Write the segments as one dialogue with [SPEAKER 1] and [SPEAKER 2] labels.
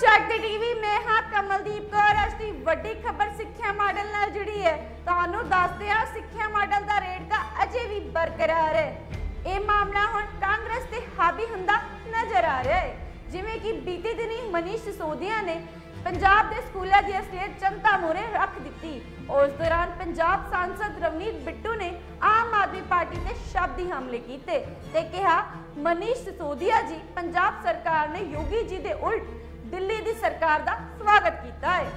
[SPEAKER 1] ਚੱਕ ਟੀਵੀ, ਮੈਂ ਹਾਂ ਕਮਲਦੀਪ ਕੌਰ, ਅੱਜ ਦੀ ਵੱਡੀ ਖਬਰ ਸਿੱਖਿਆ ਮਾਡਲ ਨਾਲ ਜੁੜੀ ਹੈ। ਤੁਹਾਨੂੰ ਦੱਸਦੇ ਹਾਂ, ਸਿੱਖਿਆ ਮਾਡਲ ਦਾ ਰੇਟ ਦਾ ਅਜੇ ਵੀ ਬਰਕਰਾਰ ਹੈ। ਇਹ ਮਾਮਲਾ ਹੁਣ ਕਾਂਗਰਸ ਤੇ ਹਾਵੀ ਹੁੰਦਾ ਨਜ਼ਰ ਆ ਰਿਹਾ ਹੈ। ਜਿਵੇਂ ਕਿ ਬੀਤੇ ਦਿਨੀ ਮਨੀਸ਼ ਸਿਸੋਦੀਆ ਨੇ ਪੰਜਾਬ ਦੇ ਸਕੂਲਾਂ ਦੀ ਸਟੇਟ ਚੰਤਾ ਮੋਰੇ ਰੱਖ ਦਿੱਤੀ। ਉਸ ਦੌਰਾਨ ਪੰਜਾਬ ਸਾਂਸਦ ਰਵਨੀਤ ਬਿੱਟੂ ਨੇ ਆਮ ਆਦਮੀ ਪਾਰਟੀ ਤੇ ਸ਼ਬਦੀ ਹਮਲੇ ਕੀਤੇ ਤੇ ਕਿਹਾ, ਮਨੀਸ਼ ਸਿਸੋਦੀਆ ਜੀ, ਪੰਜਾਬ ਸਰਕਾਰ ਨੇ ਯੋਗੀ ਜੀ ਦੇ ਉਲਟ ਦਿੱਲੀ ਦੀ ਸਰਕਾਰ ਦਾ ਸਵਾਗਤ ਕੀਤਾ ਹੈ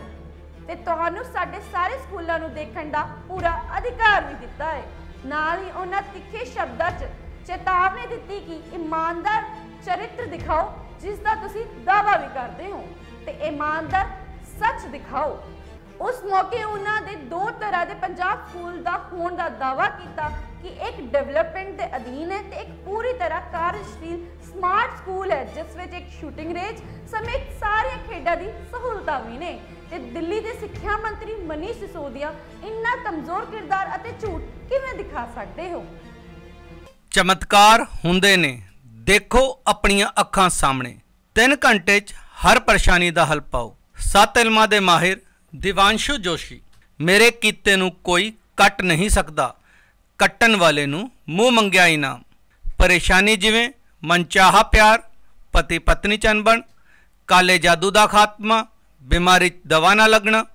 [SPEAKER 1] ਤੇ ਤੁਹਾਨੂੰ ਸਾਡੇ ਸਾਰੇ ਸਕੂਲਾਂ ਨੂੰ ਦੇਖਣ ਦਾ ਪੂਰਾ ਅਧਿਕਾਰ ਵੀ ਦਿੱਤਾ ਹੈ। ਨਾਲ ਹੀ ਉਹਨਾਂ ਤਿੱਖੇ ਸ਼ਬਦਾਂ 'ਚ ਚੇਤਾਵਨੀ ਦਿੱਤੀ ਕਿ ਇਮਾਨਦਾਰ ਚਰਿੱਤਰ ਦਿਖਾਓ, ਜਿਸ ਦਾ ਤੁਸੀਂ ਦਾਅਵਾ ਵੀ ਕਰਦੇ ਹੋ। ਤੇ ਇਮਾਨਦਾਰ ਸੱਚ ਦਿਖਾਓ। ਉਸ ਮੌਕੇ ਉਹਨਾਂ ਦੇ ਦੋ ਤਰ੍ਹਾਂ ਦੇ ਪੰਜਾਬ ਸਕੂਲ ਦਾ ਹੋਣ ਦਾ ਦਾਅਵਾ ਕੀਤਾ ਕਿ ਇੱਕ ਡਿਵੈਲਪਮੈਂਟ ਦੇ ਅਧੀਨ ਹੈ ਤੇ ਇੱਕ ਪੂਰੀ ਤਰ੍ਹਾਂ ਕਾਰਜਸ਼ੀਲ ਸਮਾਰਟ ਸਕੂਲ ਹੈ, ਜਿਸ ਵਿੱਚ ਇੱਕ ਸ਼ੂਟਿੰਗ ਰੇਂਜ ਸਮੇਤ ਸਾਰੀਆਂ ਖੇਡਾਂ ਦੀ ਸਹੂਲਤਾਂ ਵੀ ਨੇ। ਤੇ ਦਿੱਲੀ ਦੇ ਸਿੱਖਿਆ ਮੰਤਰੀ ਮਨੀਸ਼ ਸਿਸੋਦੀਆ ਇੰਨਾ ਕਮਜ਼ੋਰ ਕਿਰਦਾਰ ਅਤੇ ਝੂਠ ਕਿਵੇਂ ਦਿਖਾ ਸਕਦੇ ਹੋ?
[SPEAKER 2] ਚਮਤਕਾਰ ਹੁੰਦੇ ਨੇ। ਦੇਖੋ ਆਪਣੀਆਂ ਅੱਖਾਂ ਸਾਹਮਣੇ। 3 ਘੰਟੇ 'ਚ ਹਰ ਪਰੇਸ਼ਾਨੀ ਦਾ ਹੱਲ ਪਾਓ। ਸੱਤ ਇਲਮਾਂ ਦੇ ਮਾਹਿਰ ਦਿਵਾਂਸ਼ੂ ਜੋਸ਼ੀ, ਮੇਰੇ ਕੀਤੇ ਨੂੰ ਕੋਈ ਕੱਟ ਨਹੀਂ ਸਕਦਾ। ਕੱਟਣ ਵਾਲੇ ਨੂੰ ਮੂੰਹ ਮੰਗਿਆ ਇਨਾਮ। ਪਰੇਸ਼ਾਨੀ ਜਿਵੇਂ ਮਨਚਾਹਾ ਪਿਆਰ, ਪਤੀ ਪਤਨੀ ਚ ਕਾਲੇ ਜਾਦੂ ਦਾ ਖਾਤਮਾ, ਬਿਮਾਰੀ ਦਵਾ ਨਾ ਲੱਗਣਾ,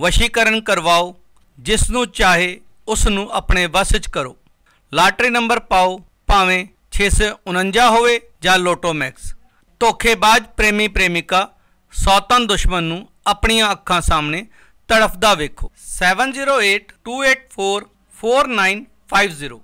[SPEAKER 2] ਵਸ਼ੀਕਰਨ ਕਰਵਾਓ, ਜਿਸ ਨੂੰ ਚਾਹੇ ਉਸ ਨੂੰ ਆਪਣੇ ਵਸ 'ਚ ਕਰੋ। ਲਾਟਰੀ ਨੰਬਰ ਪਾਓ, ਭਾਵੇਂ 649 ਹੋਵੇ ਜਾਂ ਲੋਟੋ ਮੈਕਸ। ਧੋਖੇਬਾਜ਼, ਪ੍ਰੇਮੀ, ਪ੍ਰੇਮਿਕਾ ਸੌਤਨ ਦੁਸ਼ਮਣ ਨੂੰ ਆਪਣੀਆਂ ਅੱਖਾਂ ਸਾਹਮਣੇ ਤੜਫਦਾ ਵੇਖੋ। 7082844950